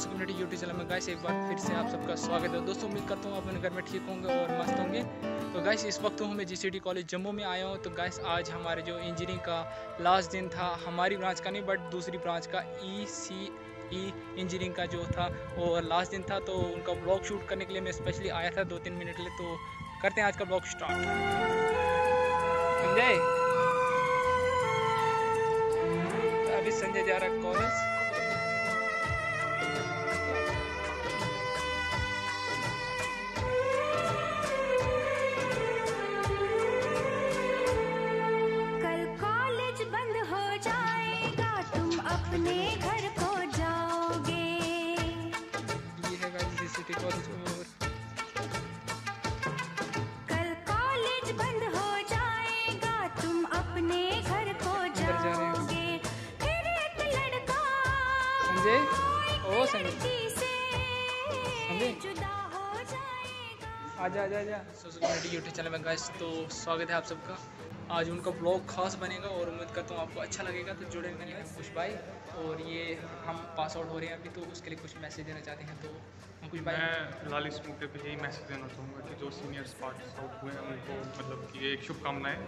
दोस्तों community YouTube channel में guys एक बार फिर से आप सबका स्वागत है। दोस्तों, उम्मीद करता हूँ आप अपने घर में ठीक होंगे और मस्त होंगे। तो गाइस इस वक्त हूँ मैं जी कॉलेज जम्मू में आया हूँ। तो गाइस आज हमारे जो इंजीनियरिंग का लास्ट दिन था, हमारी ब्रांच का नहीं बट दूसरी ब्रांच का ई सी ई इंजीनियरिंग का जो था, वो लास्ट दिन था। तो उनका ब्लॉग शूट करने के लिए मैं स्पेशली आया था दो तीन मिनट के लिए। तो करते हैं आज का ब्लॉग स्टार्ट संजय? अभी संजय जा रहा है कॉलेज संजय ओ संजय संजय जुदा हो जाएगा आजा आजा आजा सोशल मीडिया यूट्यूब चैनल में गाइस तो स्वागत है आप सबका। आज उनका ब्लॉग खास बनेगा और उम्मीद करता हूँ आपको अच्छा लगेगा। तो जुड़े रहेंगे खुश भाई। और ये हम पास आउट हो रहे हैं अभी तो उसके लिए कुछ मैसेज देना चाहते हैं तो हम कुछ भाई मैं फ़िलहाल इस मौके पे यही मैसेज देना चाहूँगा कि जो सीनियर्स पास आउट हुए हैं, उनको मतलब कि एक शुभकामनाएँ।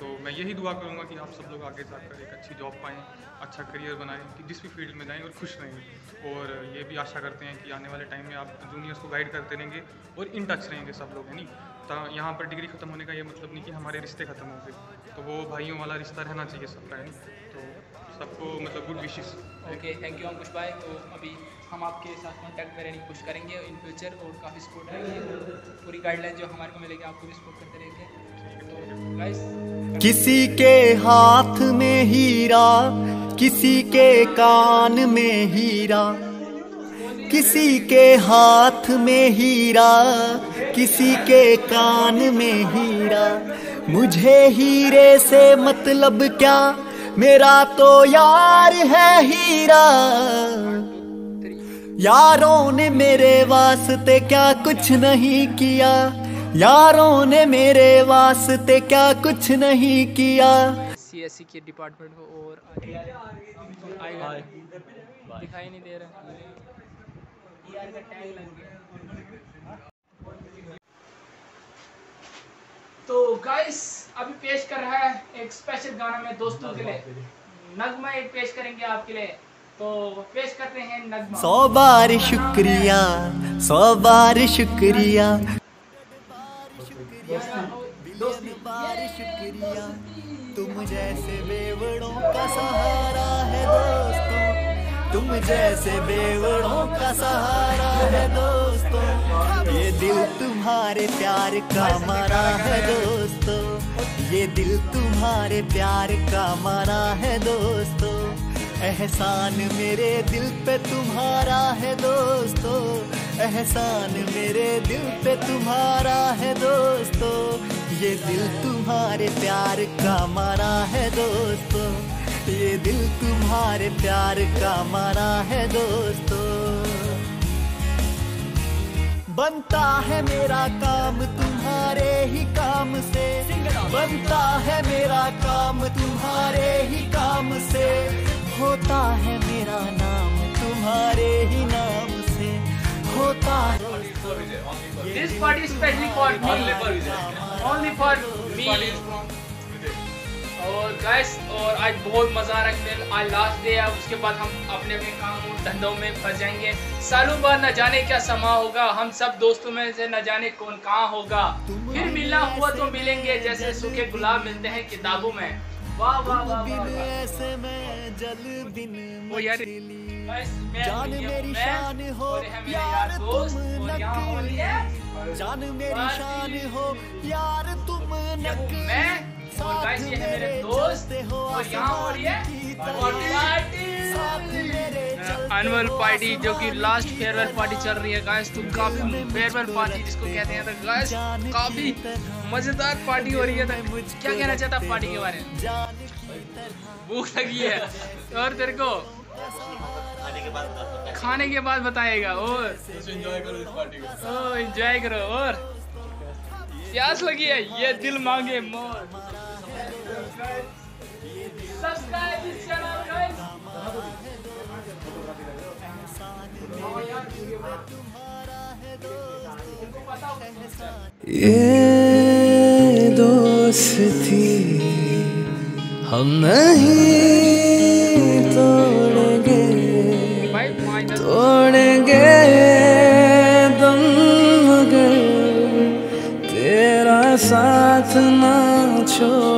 तो मैं यही दुआ करूँगा कि आप सब लोग आगे जाकर एक अच्छी जॉब पाएँ अच्छा करियर बनाएँ, कि जिस भी फ़ील्ड में जाएँ और खुश रहें। और ये भी आशा करते हैं कि आने वाले टाइम में आप जूनियर्स को गाइड करते रहेंगे और इन टच रहेंगे सब लोग, है नहीं यहाँ पर डिग्री खत्म होने का ये मतलब नहीं कि हमारे रिश्ते खत्म हो गए। तो वो भाइयों वाला रिश्ता रहना चाहिए सबका है तो सबको मतलब गुड विशेष ओके थैंक यू अंकुश भाई। तो अभी हम आपके साथ कॉन्टैक्ट में रहने की कोशिश करेंगे इन फ्यूचर और काफ़ी सपोर्ट करेंगे पूरी गाइडलाइन जो हमारे को मिलेगी आपको भी सपोर्ट करते रहेंगे तो किसी के हाथ में हीरा किसी के कान में हीरा किसी के हाथ में हीरा किसी के कान में हीरा। मुझे हीरे से मतलब क्या? मेरा तो यार है हीरा। यारों ने मेरे वास्ते क्या कुछ नहीं किया? यारों ने मेरे वास्ते क्या कुछ नहीं किया? सी एस सी के डिपार्टमेंट को और आएगा दिखाई नहीं दे रहा ER का tag लग गया। तो गाइस अभी पेश कर रहा है एक स्पेशल गाना में दोस्तों के लिए। नगमा एक पेश करेंगे आपके लिए। तो पेश करते हैं नगमा। सौ बार शुक्रिया, सौ बार शुक्रिया। तुम जैसे बेवड़ों का सहारा है दोस्तों। तुम जैसे बेवड़ों का सहारा है दोस्तों। ये दिल तुम्हारे प्यार का मारा है दोस्तों। ये दिल तुम्हारे प्यार का मारा है दोस्तों। एहसान मेरे दिल पे तुम्हारा है दोस्तों। एहसान मेरे दिल पे तुम्हारा है दोस्तों। ये दिल तुम्हारे प्यार का मारा है दोस्तों। ये दिल तुम्हारे प्यार का मारा है दोस्तों। बनता है मेरा काम तुम्हारे ही काम से बनता है मेरा काम तुम्हारे ही काम से होता है मेरा नाम तुम्हारे ही नाम से होता है This party is specially for me. Only for me. और गैस और आज बहुत मज़ा आ रहा है आज लास्ट डे है उसके बाद हम अपने अपने काम और धंधों में फंस जाएँगे सालों बाद न जाने क्या समा होगा। हम सब दोस्तों में से न जाने कौन कहाँ होगा। फिर मिलना हुआ तो मिलेंगे जैसे सूखे गुलाब मिलते हैं किताबों में। वाह वाह वाह वाह, यार, जान मेरी शान हो और मेरे यार यार दोस्त तुम नकली जान मेरी शान हो यार तुम मैं और गाइस ये है मेरे दोस्त और यहाँ हो रही है पार्टी एनुअल पार्टी जो कि लास्ट फेयरवेल पार्टी चल रही है गाइस तो काफ़ी फेयरवेल पार्टी जिसको कहते हैं तो गाइस काफ़ी मज़ेदार पार्टी हो रही है तो क्या कहना चाहता है पार्टी के बारे में? भूख लगी है। और तेरे को? खाने के बाद बताएगा और? एंजॉय करो इस पार्टी को। एंजॉय करो और? प्यास लगी है ये दिल मांगे more. Subscribe this channel guys ये दोस्ती हम नहीं तोड़ेंगे। तोड़ेंगे तुम मगर तेरा साथ ना छोड़।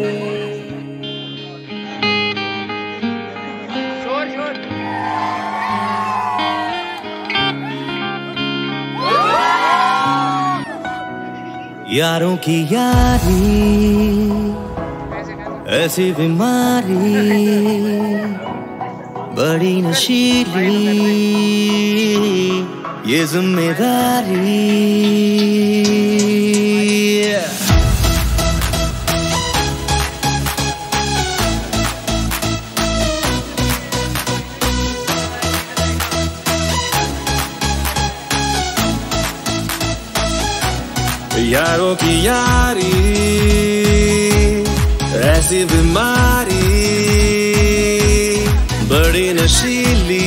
यारों की यारी ऐसी बीमारी बड़ी नशीली ये ज़िम्मेदारी। यारों की यारी ऐसी बीमारी बड़ी नशीली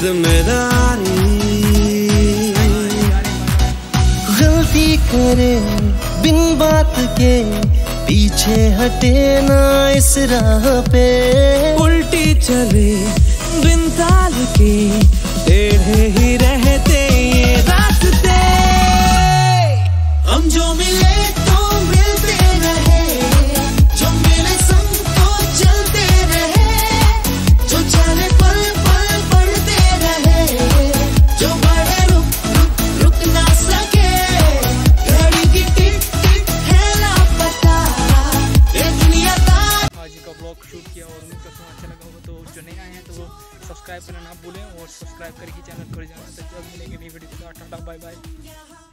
ज़िम्मेदारी गलती करे बिन बात के पीछे हटे ना इस राह पे। उल्टी चले बिन ताल के सब्सक्राइब करना ना भूलें और सब्सक्राइब करके चैनल कर जाना। तो जल्द मिलेंगे नई वीडियो टाटा बाय बाय